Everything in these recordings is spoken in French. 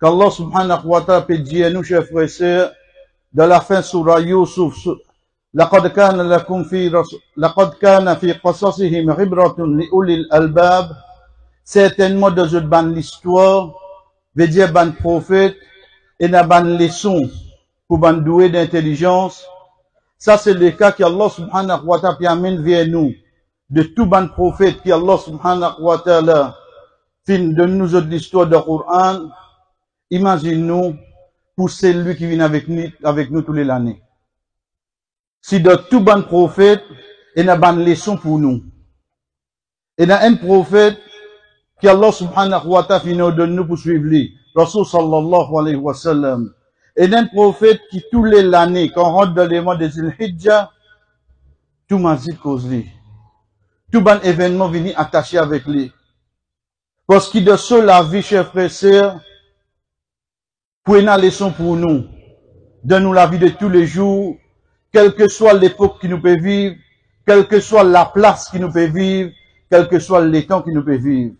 qu'Allah subhanahu wa ta'ala peut dire nous, chers frères et sœurs, dans la fin surah Yusuf, لقد كان لكم في رسول لقد كان في قصصهم عبرة لأولي الألباب certainement dans une bonne histoire veut dire ban prophète et une bonne leçon pour ban doué d'intelligence ça c'est le cas qu'Allah subhanahu wa ta'ala amène vers nous de tout ban prophète qui Allah subhanahu wa ta'ala fin de nous autres l'histoire du Coran imagine-nous pour celui qui vient avec nous avec nous tous les années si de tout bon prophète, il y a une leçon pour nous. Il y a un prophète qui Allah subhanahu wa ta'ala de nous pour suivre lui. Rasul sallallahu alayhi wa sallam. Il y a un prophète qui tous les années, quand on rentre dans les mois des Hijjah, tout m'a dit cause lui. Tout bon événement venu attaché avec lui. Parce qu'il de seul la vie, chers frères et sœurs, une leçon pour nous? Donne-nous la vie de tous les jours, quelle que soit l'époque qui nous peut vivre, quelle que soit la place qui nous peut vivre, quel que soit les temps qui nous peut vivre.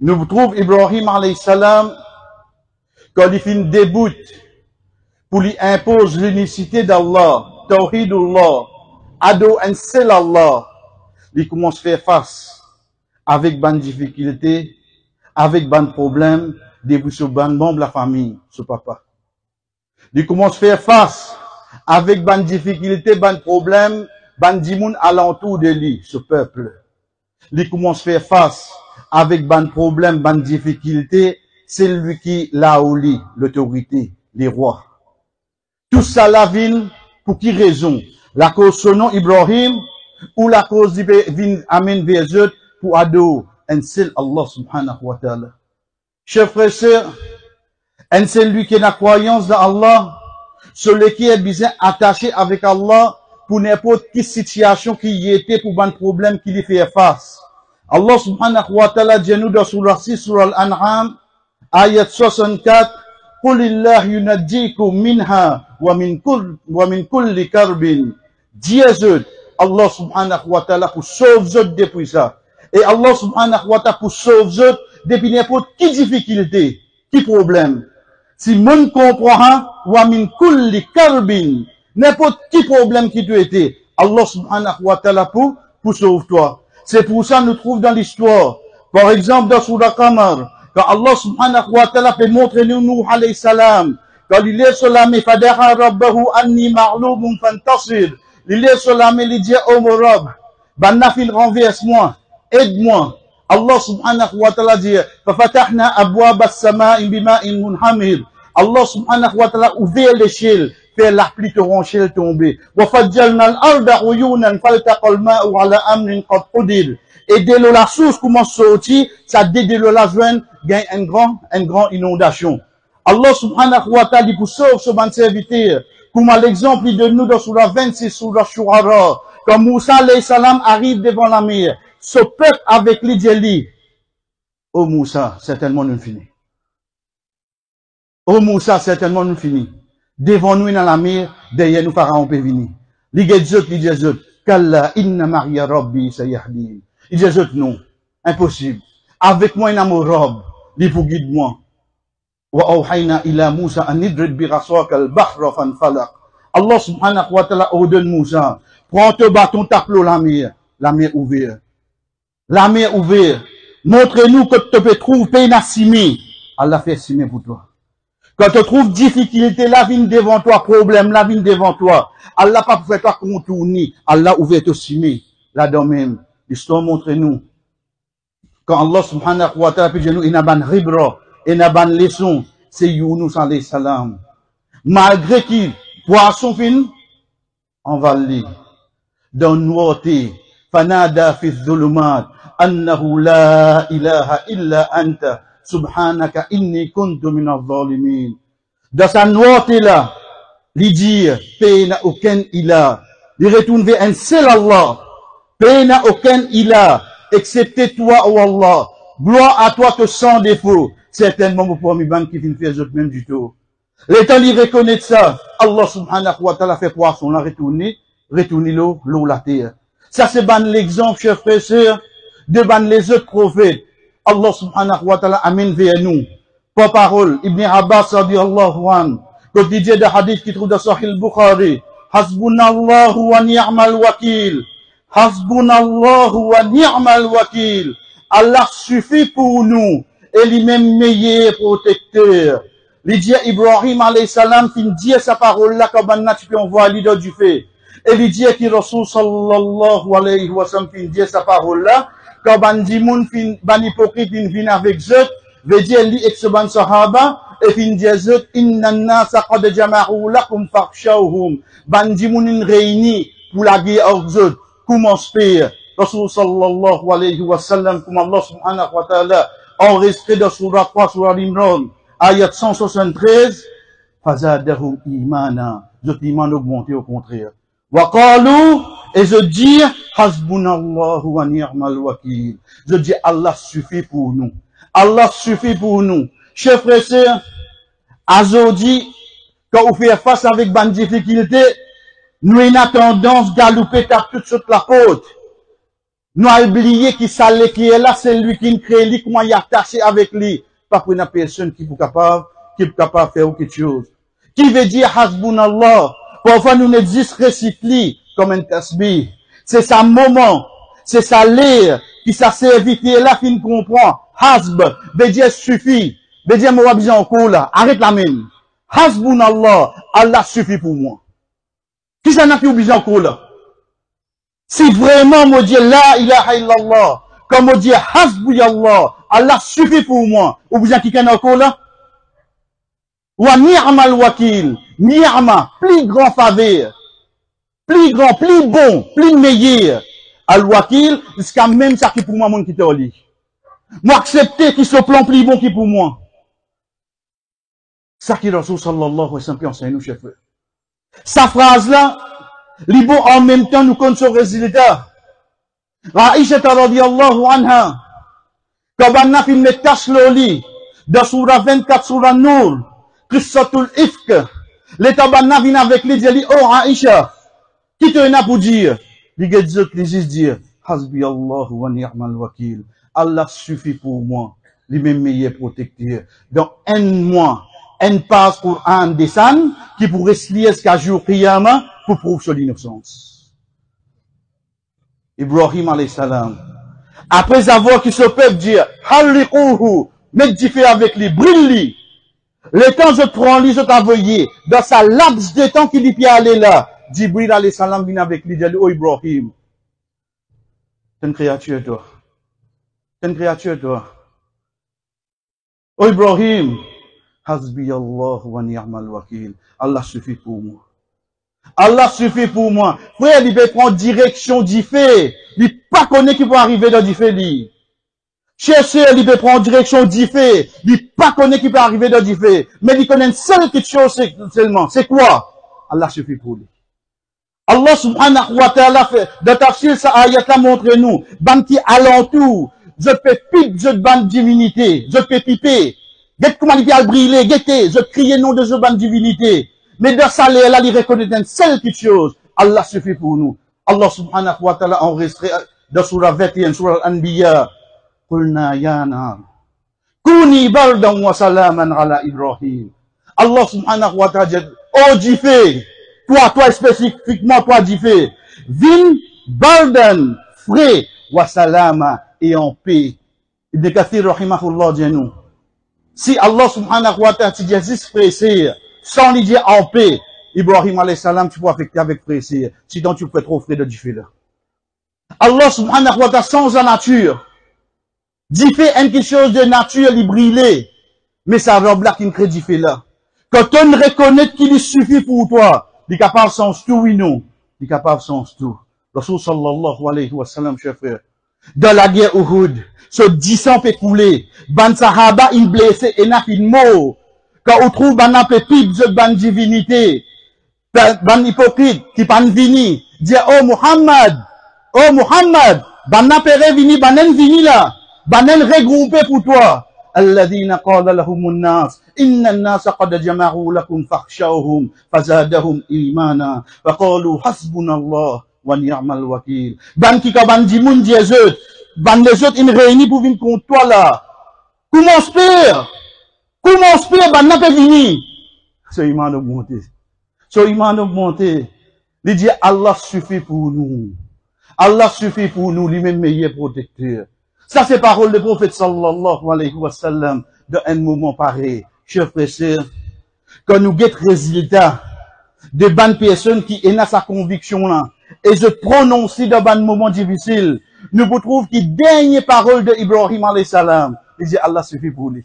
Nous trouvons Ibrahim alayhi salam, quand il finit débute pour lui impose l'unicité d'Allah, Tawhidullah, Ado and seul Allah, il commence à faire face avec bonne difficulté, avec bonne problème, début sur ban membre la famille, ce papa. Il commence à faire face avec ban difficulté, ban problème, ban dimoun alentour de lui, ce peuple. Il commence à faire face avec ban problème, ban difficulté, c'est lui qui l'a ou l'autorité, les rois. Tout ça la vine, pour qui raison? La cause son Ibrahim, ou la cause vin amen pour ado, seul Allah subhanahu wa ta'ala. Chers frères et sœurs, un seul lui qui a la croyance dans Allah, celui qui est bien attaché avec Allah pour n'importe quelle situation qui y était pour un problème qu'il y fait face. Allah subhanahu wa ta'ala dit nous dans surah 6, surah Al-An'am, ayat 64, قل الله ينجيكم منها ومن كل ومن كل كرب Dieu Allah subhanahu wa ta'ala pour sauver depuis ça et Allah subhanahu wa ta'ala pour sauver depuis n'importe quelle difficulté qui problème si moun comprend, wa min kulli karbin, n'importe qui problème qui tu étais, Allah subhanahu wa ta'ala pour, pour sauver toi. C'est pour ça nous trouve dans l'histoire. Par exemple, dans Surah Qamar, quand Allah subhanahu wa ta'ala peut montrer nous, alayhi salam, quand il est sur la fadaha rabbahu anni ma'loum fantasir, il est la il dit, oh mon banafil renverse-moi, aide-moi, Allah subhanahu wa ta'ala dit Allah subhanahu wa ta'ala ouvert les ciels, fait l'appli torrent ciel. Wa al-arda. Et dès que la source commence à sortir, ça dès la gagne une grande inondation. Allah subhanahu wa ta'ala dit pour sauver ce serviteur, comme à l'exemple de nous dans la 26 sur la Shuara, quand Moussa alayhi salam arrive devant la mer, ce peuple avec lui dit, oh Moussa, certainement nous finissons. Oh Moussa, certainement nous finissons. Devant nous dans la mer, derrière nous Pharaon peut venir. Il dit Zot, Kalla inna maria rabbi sayahdin. Il dit non, impossible. Avec moi, il y a mon robe, il pour guide moi. Ila Moussa an idrid bi raswaka al-bahra fanfalaq. Allah subhanahu wa ta'ala ordonne Moussa, prends ton bâton, tape la mer, la mer ouverte la mer ouverte. Montre-nous que tu peux trouver assimi. Allah fait simer pour toi. Quand tu trouves difficulté, la vie devant toi, problème, la vie devant toi, Allah pas pour faire toi contourner. Allah ouvert te simer. Là-dedans même, l'histoire montre-nous. Quand Allah subhanahu wa ta'ala dit nous, il n'a pas ribra, il n'a pas leçon, c'est Yunus alayhi salam. Malgré qu'il, poisson fin, on va le lire. Dans noirté, fanada fi dhulumat, أنه لا إله إلا أنت سبحانك إني كنت من الظالمين Dans sa noirté là, lui dire, paix n'a aucun ilah. Il retourne vers un seul Allah. Paix n'a aucun ilah, excepté toi, oh Allah. Gloire à toi que sans défaut. Certainement, vous pouvez me qui vient faire autres même du tout. L'état il reconnaît ça. Allah subhanahu wa ta'ala fait poisson, l'a retourné, retourné l'eau, l'eau, la terre. Ça c'est ban l'exemple, chers frères et sœurs, devant les autres prophètes, Allah subhanahu wa ta'ala amène vers nous Par parole, Ibn Abbas radiallahu an, quotidien de hadith qui trouve dans Sahih al-Bukhari, Hasbunallahu wa ni'mal wakil. Hasbunallahu wa ni'mal wakil. Allah suffit pour nous et lui-même meilleur protecteur. Il Ibrahim alayhi salam fin dit sa parole là comme on tu peux envoyer l'idée du fait. Et il dit que Rasul sallallahu alayhi wa sallam fin dit sa parole là comme on dit moun fin ban hypocrite fin vient avec eux, veut dire li ex ban sahaba et fin dit eux inna an-nas qad jama'u lakum fakhshawhum. Ban dit moun réuni pour la guerre aux eux. Comment se faire? Rasul sallallahu alayhi wa sallam comme Allah subhanahu wa ta'ala enregistré dans Surah 3, Surah Imran, ayat 173, fazadahum imana. Je iman augmenté au contraire. Wa qalu, et je dis, hasbunallahu wa ni'mal wakil. Je dis, Allah suffit pour nous. Allah suffit pour nous. Chers frères et sœurs, aujourd'hui, quand vous faites face avec bonne difficulté, nous avons tendance à galoper à toute sur la côte. Nous avons oublié qui s'allait qui est là, c'est lui qui nous crée, lui, comment il est attaché avec lui. Pas pour une personne qui est capable, qui est capable de faire quelque chose. Qui veut dire hasbunallah? Parfois, nous ne disons réciter comme un tasbih. C'est sa moment, c'est sa servi, qui est là, qui nous comprend. Hasb, dire suffit. Veut dire, moi, besoin encore là. Arrête la même. Hasbunallah. Allah suffit pour moi. Qui ça n'a plus besoin encore là? Si vraiment moi dire la ilaha illallah, comme moi dire hasbi Allah, Allah suffit pour moi, ou bien qui connaît encore là? Wa ni'mal wakil, ni'ma, plus grand faveur, plus grand, plus bon, plus meilleur. Al wakil, qui pour moi, mon qui te lit. Moi accepter qu'il se plan plus bon qui pour moi. Ça qui Rasul sallallahu wa sallam enseigne nous, chef. Sa phrase là, li bon en même temps nous compte son résultat. Aïcha radiyallahu anha, quand on a fait une tâche loli, dans surah 24, surah Nour, Ifk, l'état banna vient avec lui, dit, oh Aïcha, qui te n'a pour dire? Il juste dire, Hasbi Allah wa ni'mal wakil. Allah suffit pour moi, lui même meilleur protecteur. Donc, un mois, un passe pour un dessin qui pourrait se lier jusqu'à jour qiyamah pour prouver son innocence. Ibrahim alayhi salam. Après avoir que ce peuple dit, Halliquhu, mets du feu avec lui, brille Le temps je prends lui, je t'envoyé, dans sa laps de temps qu'il y peut aller là, Jibril alayhi salam vient avec lui, dit, oh Ibrahim, t'es une créature toi. T'es une créature toi. Oh Ibrahim, Hasbi Allah wa ni'mal wakil. Allah suffit pour moi. Allah suffit pour moi. Frère, il peut prendre direction fait. Il pas connaît qui peut arriver dans lui. Chercher, il peut prendre direction fait. Il pas connaît qui peut arriver dans fait. Mais il connaît une seule chose seulement. C'est quoi? Allah suffit pour lui. Allah subhanahu wa ta'ala fait, de tafsir sa ayat là montre nous, ban qui alentour, je peux piper, je ban divinité, je peux piper. Guette comment il vient briller, guettez, je crie nom de ce ban divinité. Mais dans ça, là, il reconnaît une seule petite chose. Allah suffit pour nous. Allah subhanahu wa ta'ala enregistré dans surah 21, surah Al-Anbiya. قلنا يا نار كوني بردا وسلاما على إبراهيم Allah subhanahu wa ta'ala dit, oh Jifé, toi, toi spécifiquement, toi Jifé, vin, bardan, frais, wa salama, et en paix. Ibn Kathir, rahimahullah, dit nous. Si Allah subhanahu wa ta'ala dit juste pressé, sans lui dire en paix, Ibrahim alayhi salam, tu peux affecter avec pressé, sinon tu peux trop frais de du là. Allah subhanahu wa ta'ala sans la nature, fait quelque chose de nature, il brille, mais ça robe là qui ne crée fait là. Quand on reconnaît qu'il suffit pour toi, capable sans tout, oui non, est capable sans tout. Rasul sallallahu alayhi wa sallam, chef frère, dans la guerre Uhud, ce 10 ans ban sahaba, il blessé, et n'a mort. Quand on trouve ban pépite de ban divinité, ban hypocrite, qui pan vini, dit, oh Muhammad, oh Muhammad, ban pere vini, banen vini là, banen regroupé pour toi. الذين قال لهم الناس إن الناس قد جمعوا لكم فاخشوهم فزادهم إيمانا فقالوا حسبنا الله ونعم الوكيل ban qui ban di moun di ban les autres ils réunis pour venir contre toi là comment se faire Comment se peut, bah, n'a pas fini. Ce iman augmenté. Ce iman augmenté. Il dit, Allah suffit pour nous. Allah suffit pour nous, lui-même meilleur protecteur. Ça, c'est parole du prophète sallallahu alayhi wa sallam, de un moment pareil. Chers frères et sœurs, quand nous guettons résultat de bonnes personnes qui ont sa conviction là, et je prononce dans un moment difficile, nous vous trouvons que dernière parole de Ibrahim alayhi salam, il dit Allah suffit pour lui.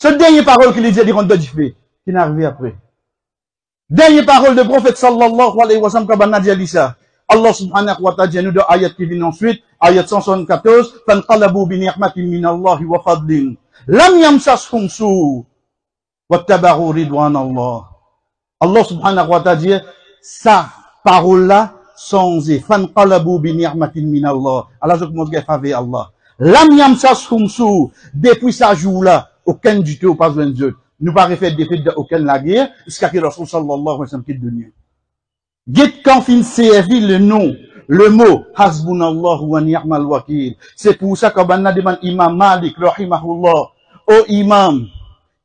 Ce dernière parole qu'il dit, il qui n'est arrivé après. Dernière parole de prophète sallallahu alayhi wa sallam, quand on dit ça. Allah subhanahu wa ta'ala nous de ayat qui vient ensuite, ayat 174, فَانْقَلَبُوا بِنِعْمَةٍ مِّنَ اللَّهِ وَفَضْلٍ لَمْ يَمْسَسْهُمْ سُوءٌ وَاتَّبَعُوا رِضْوَانَ اللَّهِ Allah subhanahu wa ta'ala dit, sa parole-là, sans et فَانْقَلَبُوا بِنِعْمَةٍ مِّنَ اللَّهِ Allah, je commence à faire Allah. Lam yamsashum su, depuis sa jour-là, aucun du tout, pas besoin de Dieu. Nous pas fait des faits d'aucun la guerre, jusqu'à ce que Rasul sallallahu alayhi wa sallam quitte de nous. Get quand fin servi le nom, le mot, hasbunallah wa ni'mal wakil. C'est pour ça qu'on a demandé imam Malik, rahimahullah, au imam,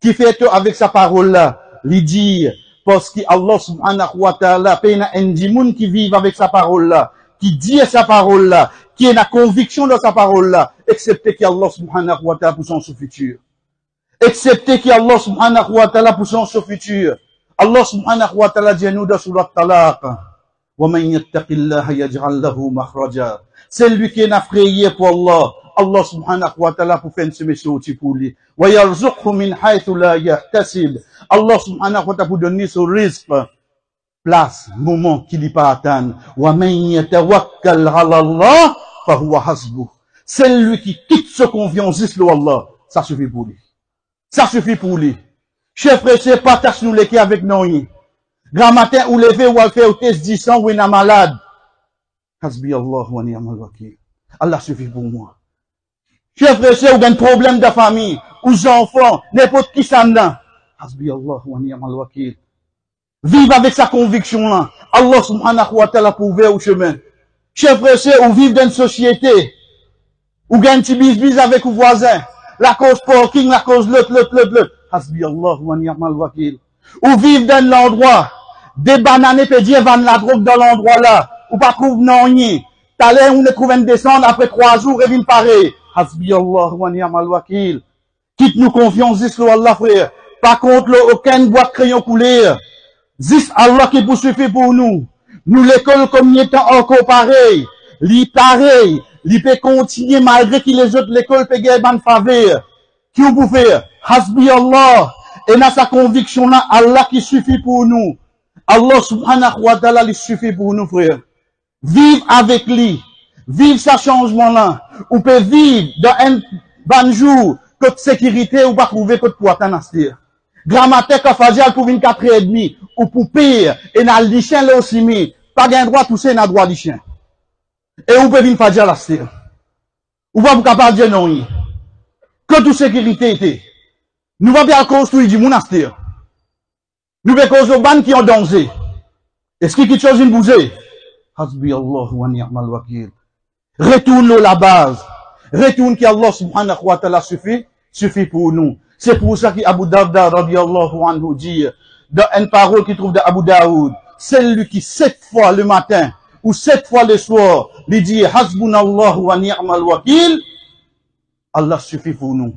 qui fait avec sa parole là, lui dire, parce qu'Allah subhanahu wa ta'ala, peine un qui vivent avec sa parole là, qui dit sa parole là, qui a la conviction de sa parole là, excepté qu'Allah subhanahu wa ta'ala pour son futur. Excepté qu'Allah subhanahu wa ta'ala pour son futur. Allah subhanahu wa ta'ala dit surat talaq. وَمَنْ يَتَّقِ اللَّهَ يَجْعَلْ لَهُ مَخْرَجًا C'est lui qui est affrayé pour Allah. Allah subhanahu wa ta'ala pour faire ce message pour lui. Allah subhanahu wa ta'ala pour donner son risque place, moment qu'il n'y pas atteindre. وَمَنْ يَتَوَكَّلْ عَلَى اللَّهِ فَهُوَ حَسْبُهُ C'est lui qui quitte ce confiance sur Allah. Ça suffit pour lui. Ça suffit pour lui. Chef frère, partage nous les avec nous. Grand matin, ou lever, ou faire au test 10 ans, ou est malade. Hasbi Allah wa. Allah suffit pour moi. Chef frère, ou un problème de famille, ou enfants, n'importe qui s'en a. Hasbi Allah wa ni'mal wakil. Vive avec sa conviction là. Allah subhanahu wa ta'ala pour au chemin. Chers frères, ou vivre dans une société, ou gagne un petit bis avec vos voisins, la cause parking, la cause l'autre, l'autre, l'autre. Hasbi Allah wa ni'mal wakil. Ou vivre dans l'endroit, des bananes et dire la drogue dans l'endroit là, ou pas trouve non rien. T'allais, on ne trouve une descente après trois jours et vient pareil. Hasbi Allah wa ni'mal wakil. Quitte nous confiance, dis Allah frère. Par contre, aucun boîte crayon coulé. Zis Allah qui poursuit pour nous. Nous l'école comme il temps encore pareil. Li pareil. Li peut continuer malgré que les autres l'école peut gagner ban faveur. Qui vous pouvez faire? Hasbi Allah. Et dans sa conviction là, Allah qui suffit pour nous. Allah subhanahu wa ta'ala il suffit pour nous frères. Vivre avec lui. Vivre sa changement là. Ou peut vivre dans un bon jour. Côte sécurité ou pas trouver atteindre Grammatique à Fadjal pour une quatre et demi, ou pour pire, et dans le chien là aussi pas gain droit tousser dans droit du chien. Et ou peut venir Fadjal la stir. Ou pas pour capable dire non. Que toute sécurité était. Nous va bien construire du monastère. Nous cause aux bandes qui ont dansé. Est-ce qu'il y a quelque chose à bouger? Hasbi Allah. Retourne la base. Retourne qui Allah subhanahu wa ta'ala suffit, suffit pour nous. C'est pour ça qu'Abu Darda, radiallahu anhu, dit, dans une parole qu'il trouve d'Abu Daoud, celui qui sept fois le matin, ou sept fois le soir, lui dit, wa ni'mal Allah suffit pour nous.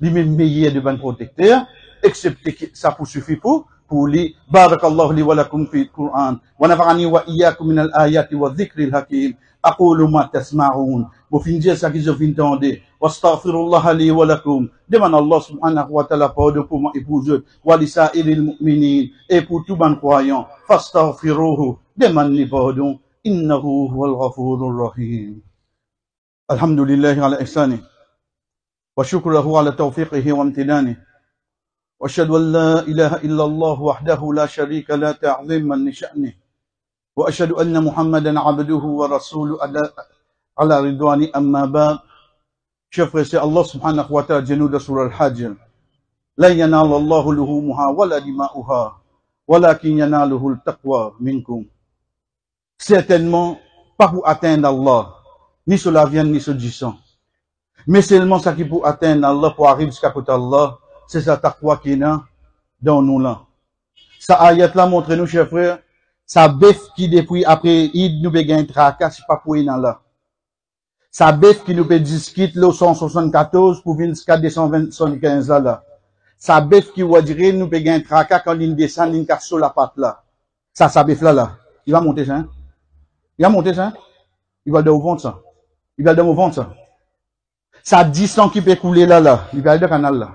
Lui-même meilleur de bon protecteur, excepté que ça pour suffit pour, pour lui. Barakallahu li wa lakum fi Qur'an. Wa nafa'ani wa iyyakum min al-ayati wa dhikri al-hakim. أقول ما تسمعون وفي جيسا كي جوفين توندي واستغفر الله لي ولكم دمان الله سبحانه وتعالى pardon pour moi et pour eux ولسائر المؤمنين et pour tout ban croyant فاستغفروه لي pardon إنه هو الغفور الرحيم الحمد لله على إحسانه وشكر له على توفيقه وامتنانه. وأشهد أن لا إله إلا الله وحده لا شريك لا تعظيما لشأنه وأشهد أن محمدا عبده ورسوله على رضوان أما بعد شوف الله سبحانه وتعالى جنود سورة الحج لا ينال الله لحومها ولا دماؤها ولكن يناله التقوى منكم Certainement, pas pour atteindre Allah, ni sur la viande, ni sur du sang. Mais seulement ça qui pour atteindre Allah, pour arriver jusqu'à côté Allah, c'est ça qui est dans nous là. Ça ayat là montre nous, chers frères, ça bœuf qui depuis après Id nous un tracas, c'est pas pour là. Ça bœuf qui nous peut discuter le 174 pour venir jusqu'à 275 là là. Ça bœuf qui va dire nous un tracas quand il descend, il casse sur la patte là. Ça, ça bœuf là là. Il va monter ça, hein? Il va monter ça, hein? Il va de au ventre ça. Il va de au ventre ça. Ça distance qui peut couler là là. Il de canal là.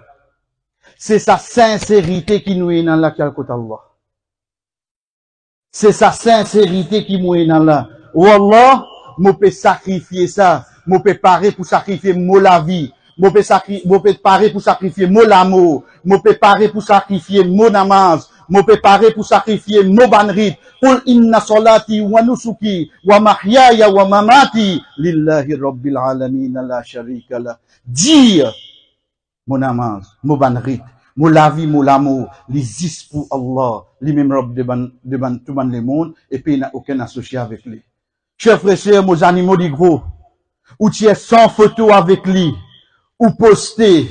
C'est sa sincérité qui nous est dans la côté Allah. C'est sa sincérité qui nous est dans là. Wallah, je peux sacrifier ça. Je peux parer pour sacrifier mon la vie. Je peux parer pour sacrifier mon l'amour. Je peux parer pour sacrifier mon namaz. Je peux parer pour sacrifier mon banrit. Qul inna salati wa nusuki wa mahyaya wa mamati lillahi rabbil alamin la sharika la. Dire mon namaz, mon banrit, mon la vie, mon l'amour, les is pour Allah, les robes de ban, de ban, tout ban le monde, et puis il n'a aucun associé avec lui. Chers frères et sœurs, mes animaux du gros, ou tu es sans photo avec lui, ou posté,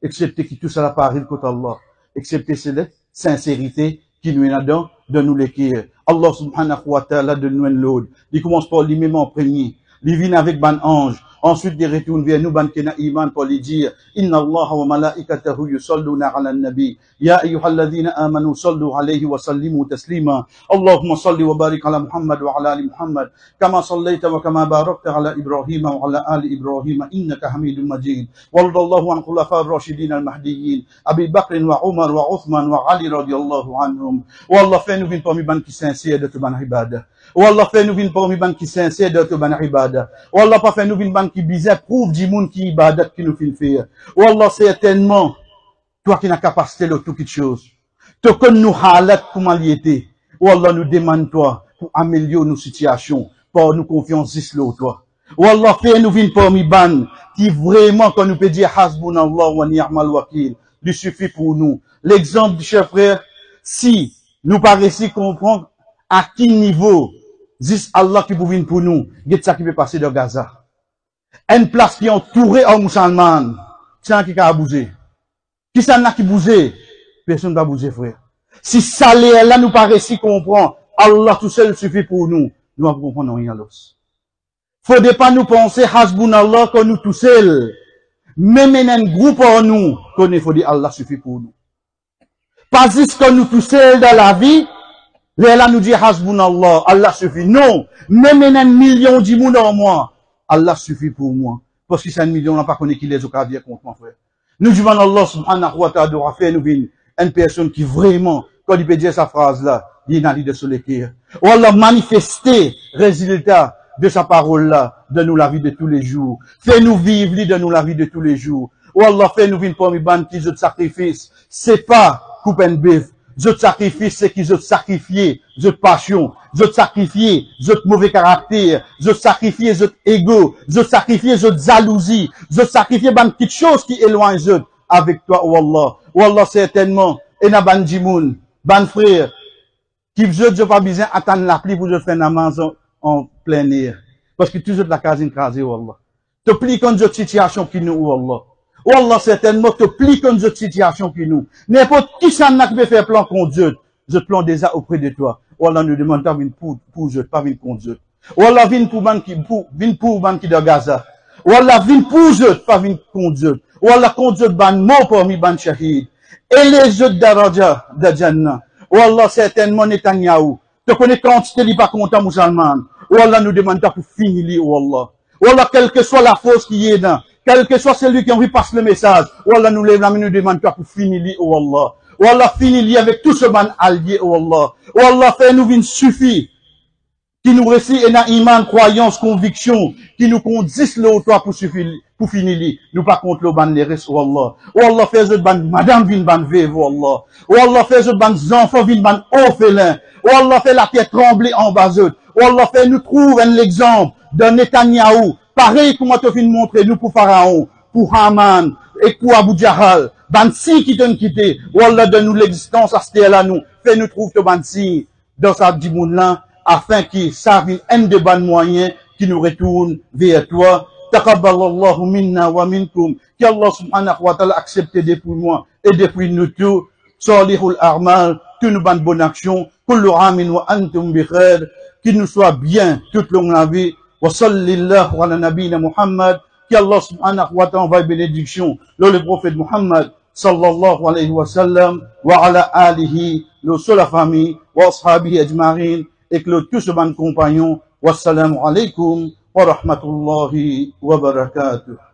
excepté qui tout ça la parole contre Allah, excepté c'est sincérité qui nous est là-dedans, de nous l'écrire. Allah subhanahu wa ta'ala de nous l'autre. Il commence par lui-même en premier. Il vient avec ban ange. Ensuite, il retourne vers nous, ban kena iman pour lui dire, Inna Allah wa malaikatahu yusalluna ala nabi. Ya ayyuhalladhina amanu sallu alayhi wa sallimu taslima. Allahumma salli wa barik ala Muhammad wa ala ali Muhammad. Kama sallaita wa kama barakta ala Ibrahim wa ala ali Ibrahim. Innaka hamidun majid. وارض الله عن خلفاء الراشدين المهديين أبي بكر وعمر وعثمان وعلي رضي الله عنهم والله fais nous vin parmi ban qui sincère de tout ban ibadah Wallah fais nous une parmi bande qui sincère d'autres ban ibada. Wallah pas fait nous une bande qui bizarre prouve du monde qui ibadat qui nous fin faire. Wallah certainement toi qui n'a capacité de tout quelque chose. Toi que nous halat pour maliété. Wallah nous demande toi pour améliorer nos situations par nous confiance l'eau toi. Wallah fais nous une parmi bande qui vraiment quand nous peut dire hasbunallah wa ni'mal wakil. Il suffit pour nous. L'exemple du cher frère, si nous paraissons comprendre à quel niveau dis Allah qui pouvait pour nous, qu'est-ce ça qui peut passer de Gaza. Une place qui est entourée en musulman, c'est qui a bougé. Qui ça n'a qui bougé? Personne ne va bouger, frère. Si ça là nous paraissons comprendre, Allah tout seul suffit pour nous, nous ne comprenons rien d'autre. Faudrait pas nous penser, hasbunallah, que nous tout seuls. Même un groupe en nous, qu'on faut dire Allah suffit pour nous. Pas juste que nous tout seuls dans la vie, là nous dit hasbunallah, Allah suffit. Non. Même un million de monde en moi, Allah suffit pour moi. Parce que c'est un million, on n'a pas connu qui les a bien contre moi, frère. Nous disons Allah subhanahu wa ta'ala faire nous une personne qui vraiment, quand il peut dire sa phrase là, il a dit de se l'écrire. Ou Allah manifester résultat de sa parole-là, donne-nous la vie de tous les jours. Fais-nous vivre, donne-nous la vie de tous les jours. Oh Allah, fais-nous vivre parmi ban qui je sacrifice. C'est pas coupe Je sacrifice, c'est qu'ils ont sacrifié, je passion, je sacrifié, je mauvais caractère, je sacrifié, je ego, je sacrifié, je jalousie, je sacrifié ban petites choses qui éloignent je avec toi, oh Allah. Oh Allah, certainement, et na ban jimoun, ban frère, qui je, je pas besoin attendre la pluie pour je faire namaz en plein air. Parce que toujours la case crasée, Allah. Te plie comme une situation qui nous, Allah. Allah, certainement, te plie comme une situation qui nous. N'importe qui ça n'a pas faire plan contre Dieu. Je plan déjà auprès de toi. Allah nous demande pas une pour, pour Dieu, pas une contre Dieu. Allah vient pour ban qui, pour, vient pour ban qui de Gaza. Allah vient pour Dieu, pas vient contre Dieu. Allah contre Dieu ban mot parmi ban shahid. Et les autres daraja de Jannah. Allah, certainement, Netanyahu. Te connais quand tu te pas content, musulman. Ou Allah nous demande pour finir, ou Allah. Ou quelle que soit la force qui est dans, quel que soit celui qui envie passer le message, ou Allah nous lève la main, nous demande pour finir, Allah. Ou Allah finir avec tout ce man allié, ou Allah. Ou Allah fait nous une suffit qui nous récit et na iman, croyance, conviction, qui nous conduisent le toi pour pour finir Nous pas contre le ban les restes, ou Allah. Ou Allah fait ce ban, madame vin ban veuve, ou Allah. Ou Allah fait ce ban enfants vin ban orphelin. Ou Allah fait la terre trembler en bas eux. Ou Allah fait nous trouve un exemple de Netanyahou. Pareil comme tu viens montrer nous pour Pharaon, pour Haman et pour Abu Jahal. Bansi qui t'ont quitté. Ou Allah donne nous l'existence à ce là nous. Fais nous trouver ce Bansi dans sa afin qu'il serve un de bons moyens qui nous retourne vers toi taqabbalallahu minna wa minkum. Qu'Allah subhanahu wa ta'ala accepte depuis moi et depuis nous tous. Salihul a'mal, toutes nos bonnes actions. Kullu amin wa. Qu'il nous soit bien toute longue vie. Wa sallallahu ala nabina Muhammad. Qu'Allah subhanahu wa ta'ala envoie bénédiction. Le prophète Muhammad sallallahu alayhi wa sallam. Wa ala alihi, le seul. Wa ashabihi ajma'in. Et que le tous ses bons compagnons. Wassalamu alaikum wa rahmatullahi wa barakatuh.